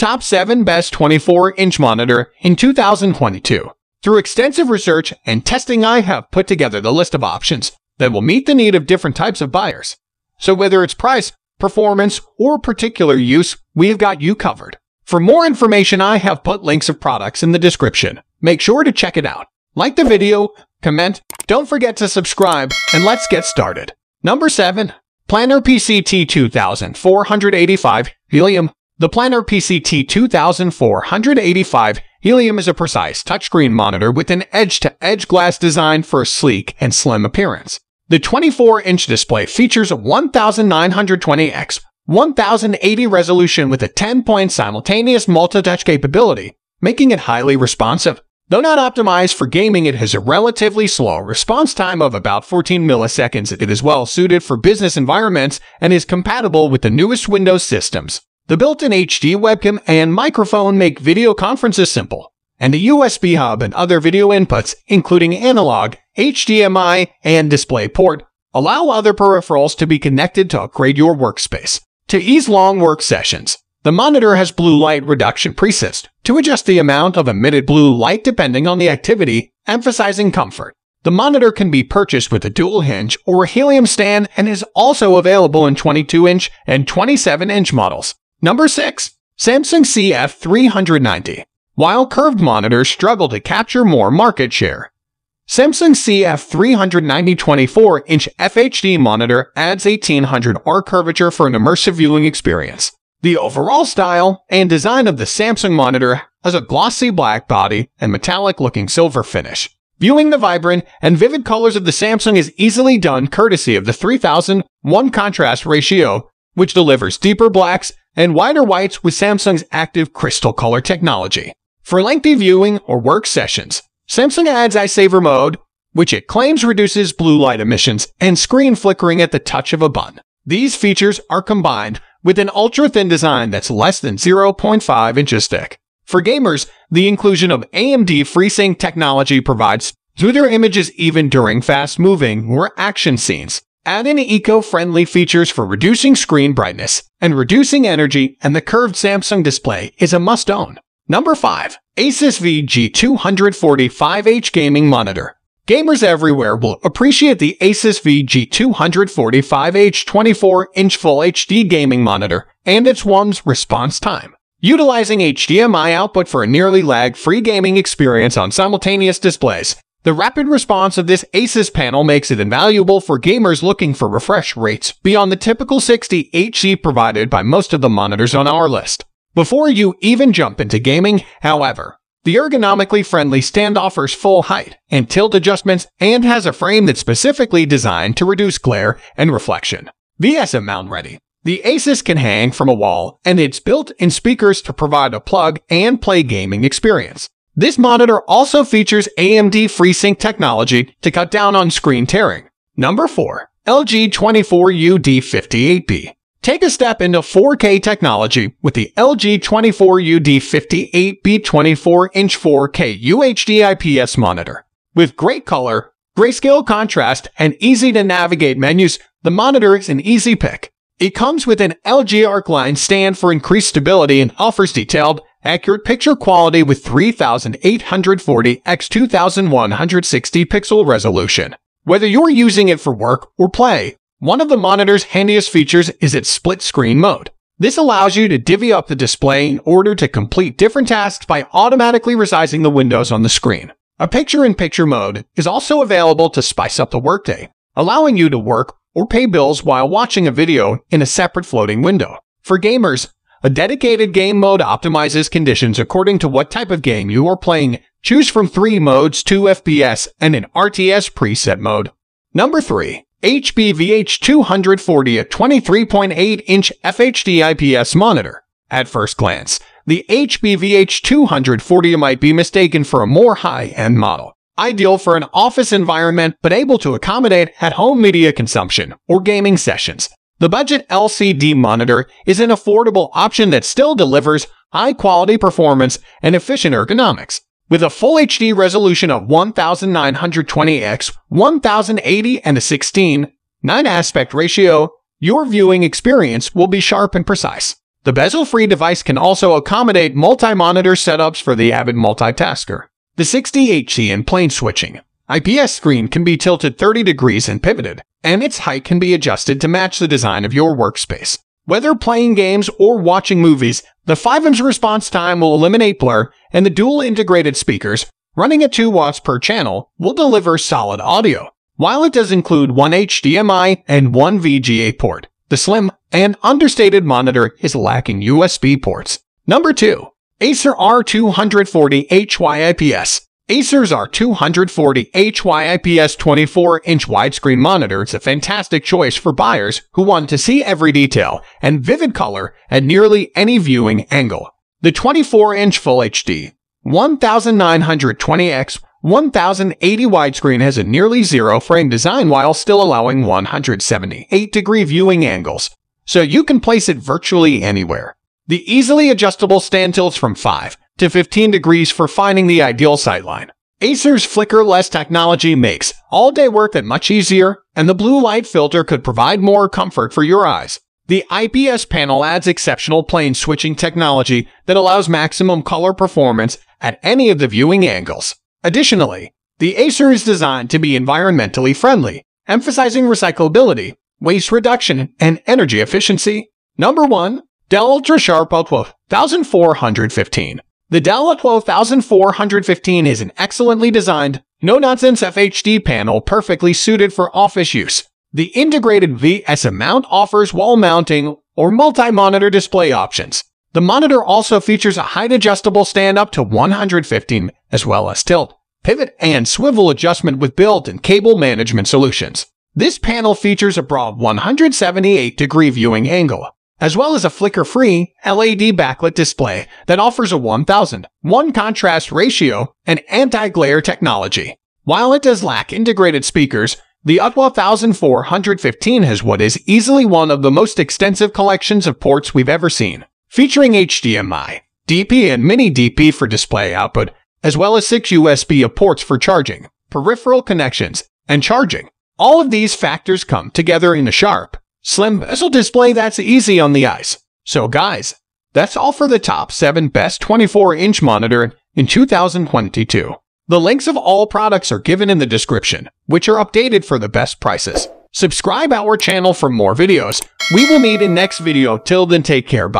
Top 7 Best 24-inch Monitor in 2022. Through extensive research and testing, I have put together the list of options that will meet the need of different types of buyers. So whether it's price, performance, or particular use, we've got you covered. For more information, I have put links of products in the description. Make sure to check it out. Like the video, comment, don't forget to subscribe, and let's get started. Number 7. Planar PCT 2485 Helium The Planar PCT 2485 Helium is a precise touchscreen monitor with an edge-to-edge glass design for a sleek and slim appearance. The 24-inch display features a 1920x 1080 resolution with a 10-point simultaneous multi-touch capability, making it highly responsive. Though not optimized for gaming, it has a relatively slow response time of about 14 milliseconds. It is well suited for business environments and is compatible with the newest Windows systems. The built-in HD webcam and microphone make video conferences simple, and a USB hub and other video inputs, including analog, HDMI, and DisplayPort, allow other peripherals to be connected to upgrade your workspace. To ease long work sessions, the monitor has blue light reduction presets to adjust the amount of emitted blue light depending on the activity, emphasizing comfort. The monitor can be purchased with a dual hinge or a helium stand and is also available in 22-inch and 27-inch models. Number 6. Samsung CF390 While curved monitors struggle to capture more market share, Samsung CF390 24-inch FHD monitor adds 1800R curvature for an immersive viewing experience. The overall style and design of the Samsung monitor has a glossy black body and metallic-looking silver finish. Viewing the vibrant and vivid colors of the Samsung is easily done courtesy of the 3001 contrast ratio, which delivers deeper blacks and wider whites with Samsung's active crystal color technology. For lengthy viewing or work sessions, Samsung adds Eye Saver mode, which it claims reduces blue light emissions and screen flickering at the touch of a button. These features are combined with an ultra-thin design that's less than 0.5 inches thick. For gamers, the inclusion of AMD FreeSync technology provides smoother images even during fast-moving or action scenes. Add in eco-friendly features for reducing screen brightness and reducing energy, and the curved Samsung display is a must-own. Number 5. Asus VG245H Gaming Monitor Gamers everywhere will appreciate the Asus VG245H 24-inch Full HD gaming monitor and its one's response time. Utilizing HDMI output for a nearly lag-free gaming experience on simultaneous displays, the rapid response of this Asus panel makes it invaluable for gamers looking for refresh rates beyond the typical 60 Hz provided by most of the monitors on our list. Before you even jump into gaming, however, the ergonomically friendly stand offers full height and tilt adjustments and has a frame that's specifically designed to reduce glare and reflection. VESA mount ready. The Asus can hang from a wall and it's built-in speakers to provide a plug and play gaming experience. This monitor also features AMD FreeSync technology to cut down on screen tearing. Number 4. LG 24UD58B Take a step into 4K technology with the LG 24UD58B 24-inch 4K UHD IPS monitor. With great color, grayscale contrast, and easy-to-navigate menus, the monitor is an easy pick. It comes with an LG Arcline stand for increased stability and offers detailed, accurate picture quality with 3840 x 2160 pixel resolution. Whether you're using it for work or play, one of the monitor's handiest features is its split screen mode. This allows you to divvy up the display in order to complete different tasks by automatically resizing the windows on the screen. A picture-in-picture mode is also available to spice up the workday, allowing you to work or pay bills while watching a video in a separate floating window. For gamers, a dedicated game mode optimizes conditions according to what type of game you are playing. Choose from three modes, 2 FPS, and an RTS preset mode. Number 3. HP VH240 a 23.8-inch FHD IPS monitor. At first glance, the HP VH240 might be mistaken for a more high-end model, ideal for an office environment but able to accommodate at-home media consumption or gaming sessions. The budget LCD monitor is an affordable option that still delivers high-quality performance and efficient ergonomics. With a full HD resolution of 1920x 1080 and a 16 9 aspect ratio, your viewing experience will be sharp and precise. The bezel-free device can also accommodate multi-monitor setups for the avid multitasker. The 60Hz and plane switching. IPS screen can be tilted 30 degrees and pivoted, and its height can be adjusted to match the design of your workspace. Whether playing games or watching movies, the 5M's response time will eliminate blur, and the dual integrated speakers, running at 2 watts per channel, will deliver solid audio. While it does include one HDMI and one VGA port, the slim and understated monitor is lacking USB ports. Number 2. Acer R240 HY-IPS Acer's R240 HY-IPS 24-inch widescreen monitor is a fantastic choice for buyers who want to see every detail and vivid color at nearly any viewing angle. The 24-inch Full HD 1920x 1080 widescreen has a nearly zero frame design while still allowing 178 degree viewing angles, so you can place it virtually anywhere. The easily adjustable stand tilts from 5 to 15 degrees for finding the ideal sightline. Acer's flicker-less technology makes all-day work that much easier, and the blue light filter could provide more comfort for your eyes. The IPS panel adds exceptional plane switching technology that allows maximum color performance at any of the viewing angles. Additionally, the Acer is designed to be environmentally friendly, emphasizing recyclability, waste reduction, and energy efficiency. Number 1. Dell UltraSharp Ultra 1415 The Dell Ultra 1415 is an excellently designed, no-nonsense FHD panel perfectly suited for office use. The integrated VESA mount offers wall mounting or multi-monitor display options, the monitor also features a height-adjustable stand up to 115 as well as tilt, pivot, and swivel adjustment with built-in cable management solutions. This panel features a broad 178-degree viewing angle, as well as a flicker-free LED backlit display that offers a 1001 contrast ratio and anti-glare technology. While it does lack integrated speakers, the UTWA 1415 has what is easily one of the most extensive collections of ports we've ever seen featuring HDMI, DP and mini DP for display output, as well as six USB ports for charging, peripheral connections, and charging. All of these factors come together in a sharp, slim bezel display that's easy on the eyes. So guys, that's all for the top 7 best 24-inch monitor in 2022. The links of all products are given in the description, which are updated for the best prices. Subscribe our channel for more videos. We will meet in next video. Till then, take care. Bye.